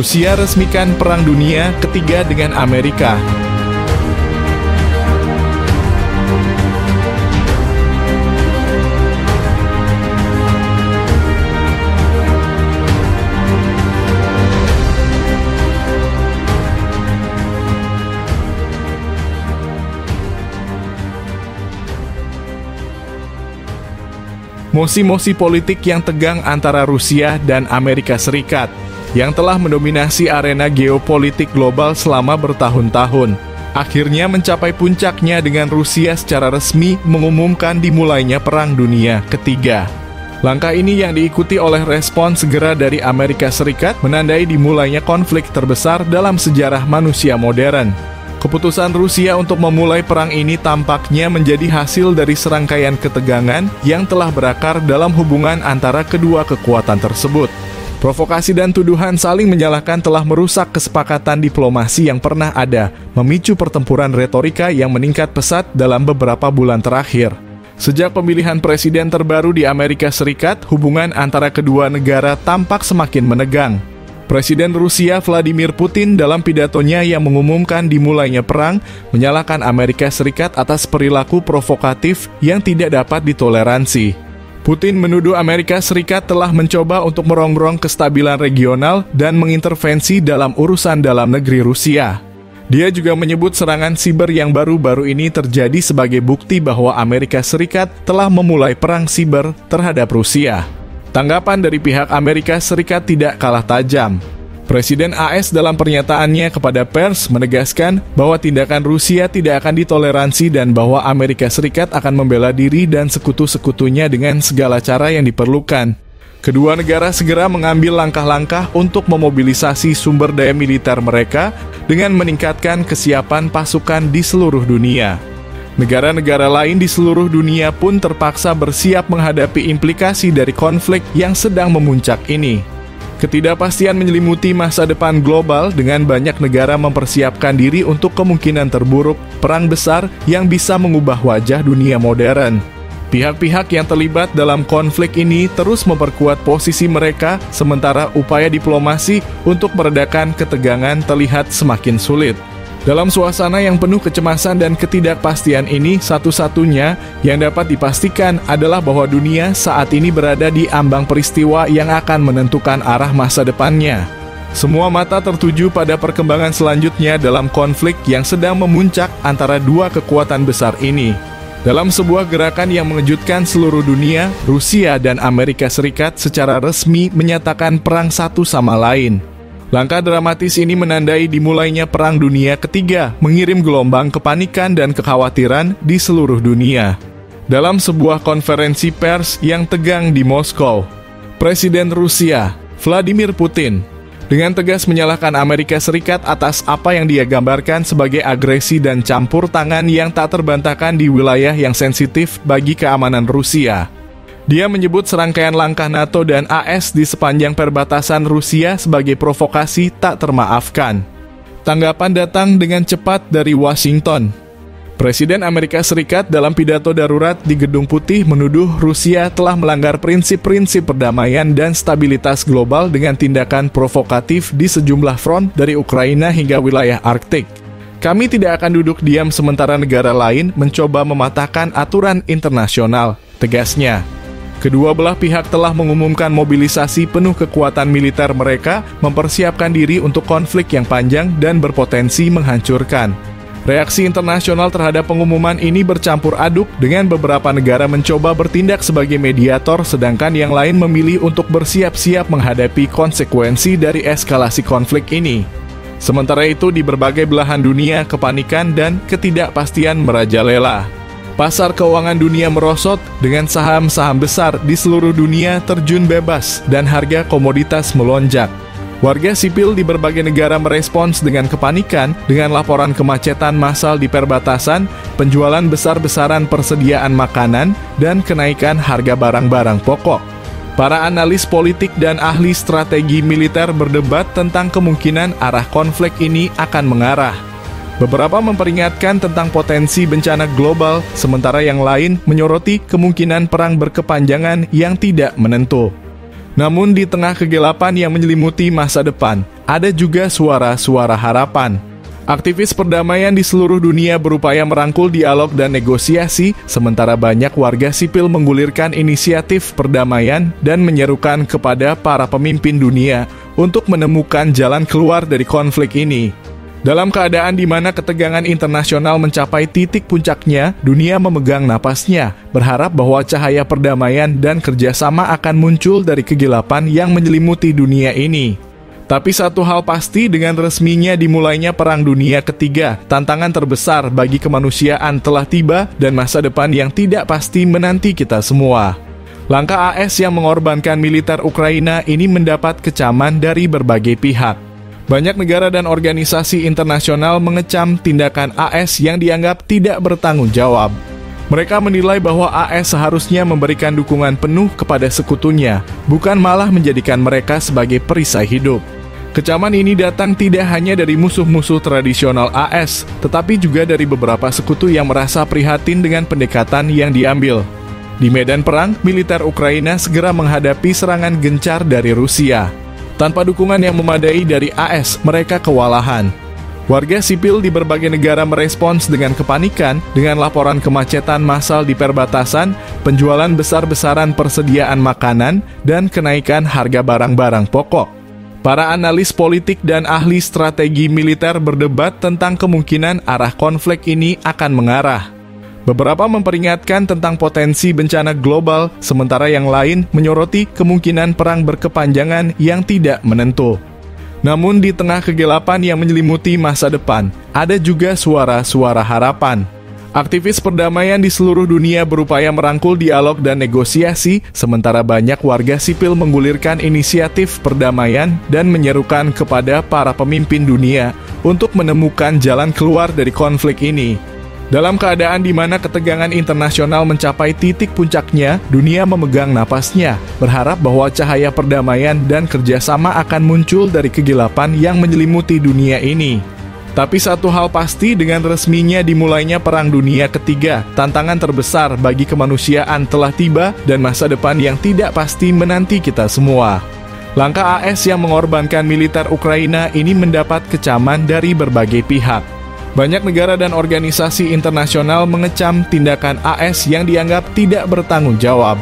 Rusia resmikan Perang Dunia Ketiga dengan Amerika. Mosi-mosi politik yang tegang antara Rusia dan Amerika Serikat yang telah mendominasi arena geopolitik global selama bertahun-tahun. Akhirnya mencapai puncaknya dengan Rusia secara resmi mengumumkan dimulainya Perang Dunia Ketiga. Langkah ini yang diikuti oleh respon segera dari Amerika Serikat menandai dimulainya konflik terbesar dalam sejarah manusia modern. Keputusan Rusia untuk memulai perang ini tampaknya menjadi hasil dari serangkaian ketegangan yang telah berakar dalam hubungan antara kedua kekuatan tersebut. Provokasi dan tuduhan saling menyalahkan telah merusak kesepakatan diplomasi yang pernah ada, memicu pertempuran retorika yang meningkat pesat dalam beberapa bulan terakhir. Sejak pemilihan presiden terbaru di Amerika Serikat, hubungan antara kedua negara tampak semakin menegang. Presiden Rusia Vladimir Putin dalam pidatonya yang mengumumkan dimulainya perang menyalahkan Amerika Serikat atas perilaku provokatif yang tidak dapat ditoleransi. Putin menuduh Amerika Serikat telah mencoba untuk merongrong kestabilan regional dan mengintervensi dalam urusan dalam negeri Rusia. Dia juga menyebut serangan siber yang baru-baru ini terjadi sebagai bukti bahwa Amerika Serikat telah memulai perang siber terhadap Rusia. Tanggapan dari pihak Amerika Serikat tidak kalah tajam. Presiden AS dalam pernyataannya kepada pers menegaskan bahwa tindakan Rusia tidak akan ditoleransi dan bahwa Amerika Serikat akan membela diri dan sekutu-sekutunya dengan segala cara yang diperlukan. Kedua negara segera mengambil langkah-langkah untuk memobilisasi sumber daya militer mereka dengan meningkatkan kesiapan pasukan di seluruh dunia. Negara-negara lain di seluruh dunia pun terpaksa bersiap menghadapi implikasi dari konflik yang sedang memuncak ini. Ketidakpastian menyelimuti masa depan global dengan banyak negara mempersiapkan diri untuk kemungkinan terburuk perang besar yang bisa mengubah wajah dunia modern. Pihak-pihak yang terlibat dalam konflik ini terus memperkuat posisi mereka, sementara upaya diplomasi untuk meredakan ketegangan terlihat semakin sulit. Dalam suasana yang penuh kecemasan dan ketidakpastian ini, satu-satunya yang dapat dipastikan adalah bahwa dunia saat ini berada di ambang peristiwa yang akan menentukan arah masa depannya. Semua mata tertuju pada perkembangan selanjutnya dalam konflik yang sedang memuncak antara dua kekuatan besar ini. Dalam sebuah gerakan yang mengejutkan seluruh dunia, Rusia dan Amerika Serikat secara resmi menyatakan perang satu sama lain. Langkah dramatis ini menandai dimulainya Perang Dunia Ketiga, mengirim gelombang kepanikan dan kekhawatiran di seluruh dunia. Dalam sebuah konferensi pers yang tegang di Moskow, Presiden Rusia, Vladimir Putin, dengan tegas menyalahkan Amerika Serikat atas apa yang dia gambarkan sebagai agresi dan campur tangan yang tak terbantahkan di wilayah yang sensitif bagi keamanan Rusia. Dia menyebut serangkaian langkah NATO dan AS di sepanjang perbatasan Rusia sebagai provokasi tak termaafkan. Tanggapan datang dengan cepat dari Washington. Presiden Amerika Serikat dalam pidato darurat di Gedung Putih menuduh Rusia telah melanggar prinsip-prinsip perdamaian dan stabilitas global dengan tindakan provokatif di sejumlah front dari Ukraina hingga wilayah Arktik. Kami tidak akan duduk diam sementara negara lain mencoba mematahkan aturan internasional, tegasnya. Kedua belah pihak telah mengumumkan mobilisasi penuh kekuatan militer mereka mempersiapkan diri untuk konflik yang panjang dan berpotensi menghancurkan. Reaksi internasional terhadap pengumuman ini bercampur aduk dengan beberapa negara mencoba bertindak sebagai mediator sedangkan yang lain memilih untuk bersiap-siap menghadapi konsekuensi dari eskalasi konflik ini. Sementara itu di berbagai belahan dunia kepanikan dan ketidakpastian merajalela. Pasar keuangan dunia merosot dengan saham-saham besar di seluruh dunia terjun bebas dan harga komoditas melonjak. Warga sipil di berbagai negara merespons dengan kepanikan dengan laporan kemacetan massal di perbatasan, penjualan besar-besaran persediaan makanan, dan kenaikan harga barang-barang pokok. Para analis politik dan ahli strategi militer berdebat tentang kemungkinan arah konflik ini akan mengarah. Beberapa memperingatkan tentang potensi bencana global, sementara yang lain menyoroti kemungkinan perang berkepanjangan yang tidak menentu. Namun di tengah kegelapan yang menyelimuti masa depan, ada juga suara-suara harapan. Aktivis perdamaian di seluruh dunia berupaya merangkul dialog dan negosiasi, sementara banyak warga sipil menggulirkan inisiatif perdamaian dan menyerukan kepada para pemimpin dunia untuk menemukan jalan keluar dari konflik ini. Dalam keadaan di mana ketegangan internasional mencapai titik puncaknya, dunia memegang napasnya, berharap bahwa cahaya perdamaian dan kerjasama akan muncul dari kegelapan yang menyelimuti dunia ini. Tapi satu hal pasti dengan resminya dimulainya Perang Dunia Ketiga, tantangan terbesar bagi kemanusiaan telah tiba dan masa depan yang tidak pasti menanti kita semua. Langkah AS yang mengorbankan militer Ukraina ini mendapat kecaman dari berbagai pihak. Banyak negara dan organisasi internasional mengecam tindakan AS yang dianggap tidak bertanggung jawab. Mereka menilai bahwa AS seharusnya memberikan dukungan penuh kepada sekutunya, bukan malah menjadikan mereka sebagai perisai hidup. Kecaman ini datang tidak hanya dari musuh-musuh tradisional AS, tetapi juga dari beberapa sekutu yang merasa prihatin dengan pendekatan yang diambil. Di medan perang, militer Ukraina segera menghadapi serangan gencar dari Rusia. Tanpa dukungan yang memadai dari AS, mereka kewalahan. Warga sipil di berbagai negara merespons dengan kepanikan dengan laporan kemacetan massal di perbatasan, penjualan besar-besaran persediaan makanan, dan kenaikan harga barang-barang pokok. Para analis politik dan ahli strategi militer berdebat tentang kemungkinan arah konflik ini akan mengarah. Beberapa memperingatkan tentang potensi bencana global, sementara yang lain menyoroti kemungkinan perang berkepanjangan yang tidak menentu. Namun, di tengah kegelapan yang menyelimuti masa depan, ada juga suara-suara harapan. Aktivis perdamaian di seluruh dunia berupaya merangkul dialog dan negosiasi, sementara banyak warga sipil menggulirkan inisiatif perdamaian dan menyerukan kepada para pemimpin dunia untuk menemukan jalan keluar dari konflik ini. Dalam keadaan di mana ketegangan internasional mencapai titik puncaknya, dunia memegang napasnya, berharap bahwa cahaya perdamaian dan kerjasama akan muncul dari kegelapan yang menyelimuti dunia ini. Tapi satu hal pasti dengan resminya dimulainya Perang Dunia Ketiga, tantangan terbesar bagi kemanusiaan telah tiba dan masa depan yang tidak pasti menanti kita semua. Langkah AS yang mengorbankan militer Ukraina ini mendapat kecaman dari berbagai pihak. Banyak negara dan organisasi internasional mengecam tindakan AS yang dianggap tidak bertanggung jawab.